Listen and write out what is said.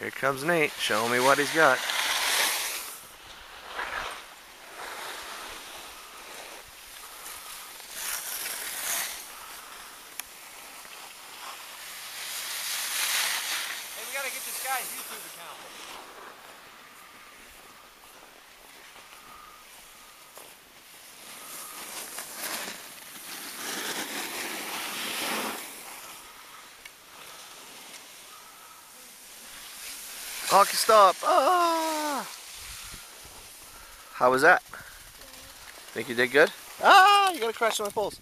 Here comes Nate, show me what he's got. Hey, we gotta get this guy's YouTube account. Hockey stop. Ah! How was that? Think you did good? Ah, you gotta crash on my poles.